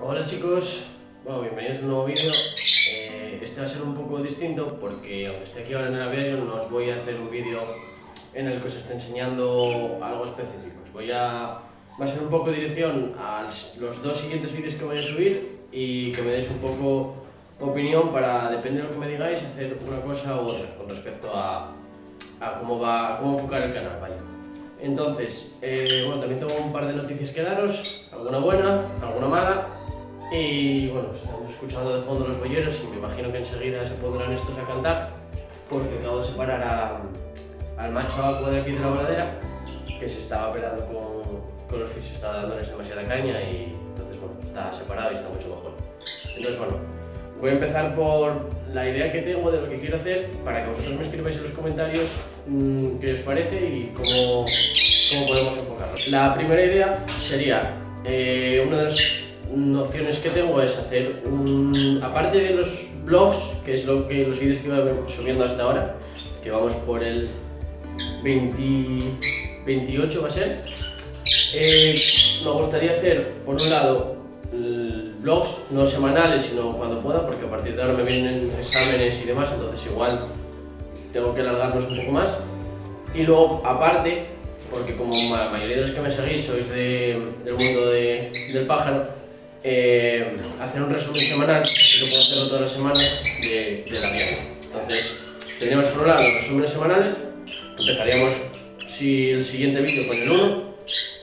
Hola chicos, bueno, bienvenidos a un nuevo vídeo. Eh, este va a ser un poco distinto porque aunque esté aquí ahora en el aviario no os voy a hacer un vídeo en el que os esté enseñando algo específico. Os voy a, va a ser un poco dirección a los dos siguientes vídeos que voy a subir y que me deis un poco opinión para, depende de lo que me digáis, hacer una cosa u otra con respecto a, a cómo va, a cómo enfocar el canal, vaya. Entonces, eh, bueno, también tengo un par de noticias que daros, alguna buena, alguna mala, y bueno, estamos escuchando de fondo los bolleros y me imagino que enseguida se pondrán estos a cantar, porque acabo de separar a, al macho agua de aquí de la voladera, que se estaba peleando con, con los fisios, estaba dándoles demasiada caña y entonces bueno, está separado y está mucho mejor. Entonces bueno, voy a empezar por la idea que tengo de lo que quiero hacer para que vosotros me escribáis en los comentarios mmm, qué os parece y cómo, cómo podemos enfocarlo. La primera idea sería, eh, una de las nociones que tengo es hacer, un, aparte de los blogs, que es lo que los vídeos que iba subiendo hasta ahora, que vamos por el 20, 28 va a ser, eh, me gustaría hacer, por un lado, blogs, no semanales, sino cuando pueda, porque a partir de ahora me vienen exámenes y demás, entonces igual tengo que alargarnos un poco más. Y luego, aparte, porque como la mayoría de los que me seguís sois de, del mundo de, del pájaro, eh, hacer un resumen semanal, que puedo hacerlo todas las semanas, de, de la vida. Entonces, tenemos por un lado los resúmenes semanales, empezaríamos si el siguiente vídeo con el 1,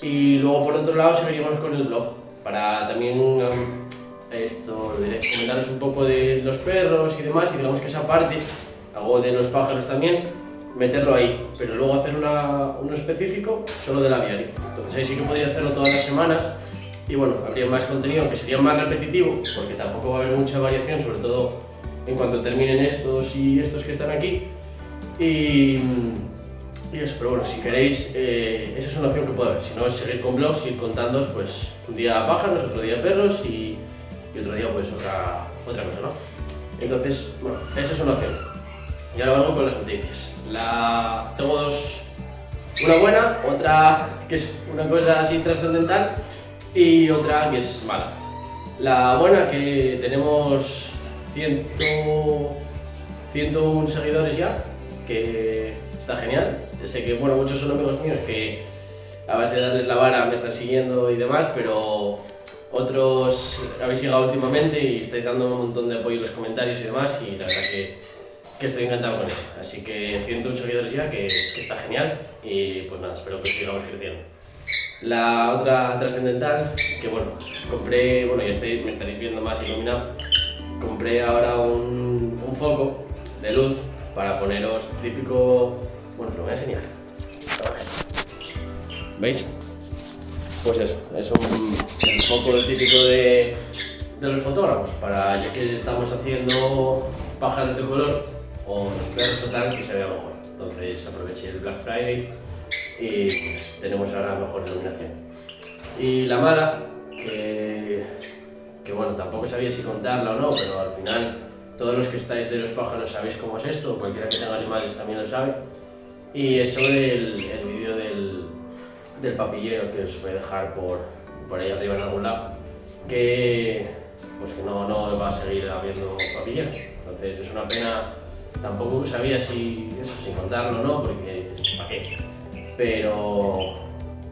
y luego por otro lado seguiríamos con el blog, para también um, esto, comentaros un poco de los perros y demás, y digamos que esa parte, algo de los pájaros también, meterlo ahí, pero luego hacer una, uno específico solo del aviario. Entonces ahí sí que podría hacerlo todas las semanas, y bueno, habría más contenido, aunque sería más repetitivo, porque tampoco va a haber mucha variación, sobre todo en cuanto terminen estos y estos que están aquí. Y, y eso, pero bueno, si queréis, eh, esa es una opción que puedo haber. Si no, es seguir con blogs, ir contándoos, pues un día pájaros, otro día perros y, y otro día pues otra, otra cosa, ¿no? Entonces, bueno, esa es una opción. Y ahora vamos con las noticias. La... Tengo dos, una buena, otra que es una cosa así trascendental y otra que es mala. La buena que tenemos 100, 101 seguidores ya, que está genial. Sé que bueno, muchos son amigos míos que a base de darles la vara me están siguiendo y demás, pero otros habéis llegado últimamente y estáis dando un montón de apoyo en los comentarios y demás y la verdad que, que estoy encantado con eso. Así que 101 seguidores ya, que está genial y pues nada, espero que sigamos creciendo. La otra trascendental, que bueno, compré, bueno ya estoy, me estaréis viendo más iluminado, compré ahora un, un foco de luz para poneros típico, bueno os lo voy a enseñar. ¿Veis? Pues eso, es un, foco típico de, de los fotógrafos, para ya que estamos haciendo pájaros de color o los perros o tal, que se vea mejor. Entonces aproveché el Black Friday y tenemos ahora mejor iluminación. Y la mala, que, bueno, tampoco sabía si contarla o no, pero al final todos los que estáis de los pájaros sabéis cómo es esto, cualquiera que tenga animales también lo sabe. Y es sobre el, el vídeo del, del papillero que os voy a dejar por, por ahí arriba en algún lado, que pues que no, no va a seguir habiendo papillero. Entonces es una pena, tampoco sabía si eso, sin contarlo o no, porque ¿para qué? Pero,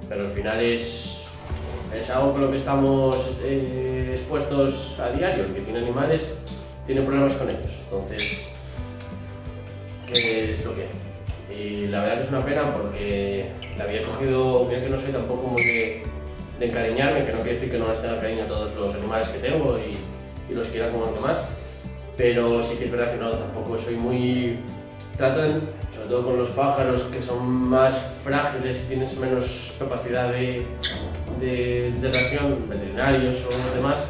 pero al final es, es algo con lo que estamos eh, expuestos a diario, el que tiene animales tiene problemas con ellos. Entonces, ¿qué es lo que hay? Y la verdad que es una pena porque la había cogido, mira que no soy tampoco muy de, encariñarme, que no quiere decir que no les tenga cariño a todos los animales que tengo y, y los quiera como los demás, pero sí que es verdad que no, tampoco soy muy... Trato de, sobre todo con los pájaros que son más frágiles y tienes menos capacidad de, de, de reacción, veterinarios o demás,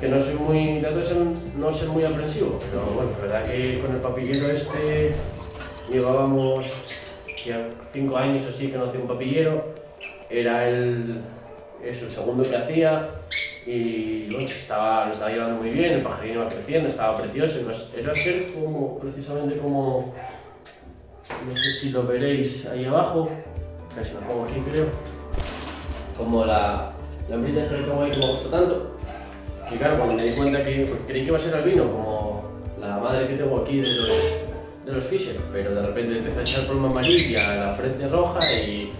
que no soy muy, trato de ser, no ser muy aprensivo, pero bueno, la verdad que con el papillero este llevábamos ya cinco años así que no hacía un papillero, era el, es el segundo que hacía y bueno, estaba, lo estaba llevando muy bien, el pajarín iba creciendo, estaba precioso, era ser como, precisamente como, no sé si lo veréis ahí abajo, casi lo pongo aquí creo, como la, la hembrita esta que tengo ahí que me gustó tanto, que claro, cuando me di cuenta que pues, creí que iba a ser albino, como la madre que tengo aquí de los, de los Fisher, pero de repente empecé a echar forma amarilla, la frente roja y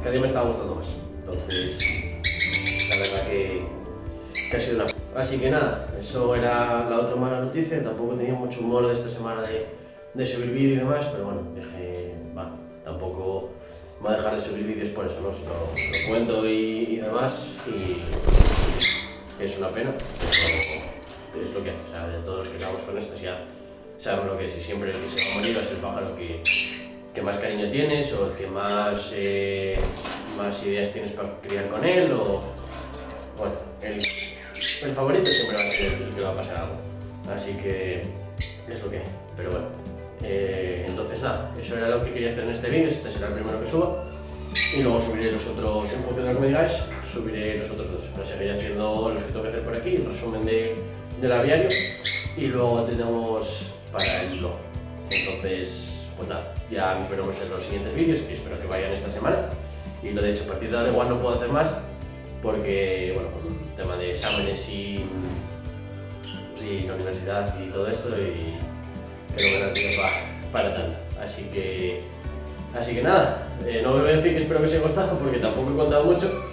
cada día me estaba gustando más. Entonces, la verdad que, Así que nada, eso era la otra mala noticia, tampoco tenía mucho humor de esta semana de, subir vídeo y demás, pero bueno, dije, va, tampoco va a dejar de subir vídeos por eso, ¿no? Si lo, cuento y, y, demás, y es una pena, pero es lo que hay. O sea, de todos los que acabamos con esto ya sabemos lo que es, y siempre el que se va a morir es el pájaro que, que más cariño tienes o el que más, eh, más ideas tienes para criar con él, o bueno, el, el favorito siempre va a ser el que va a pasar algo. Así que es lo que pero bueno. Eh, entonces nada, eso era lo que quería hacer en este vídeo, este será el primero que suba y luego subiré los otros, en función de lo que me digáis, subiré los otros dos. Pero seguiré haciendo los que tengo que hacer por aquí, el resumen de, del aviario y luego tenemos para el blog. Entonces, pues nada, ya nos veremos en los siguientes vídeos que espero que vayan esta semana. Y lo de hecho, a partir de ahora igual no puedo hacer más porque, bueno, con el tema de exámenes y, y la universidad y todo esto y que no tiempo para, para tanto. Así que, así que nada, eh, no me voy a decir que espero que os haya gustado porque tampoco he contado mucho,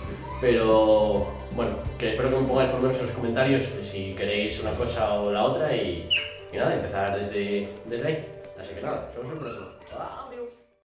pero bueno, que espero que me pongáis por lo menos en los comentarios si queréis una cosa o la otra y, y nada, empezar desde, desde ahí. Así que nada, nos vemos en próximo.